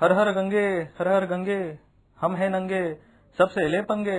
हर हर गंगे हर हर गंगे हम है नंगे सबसे ले पंगे।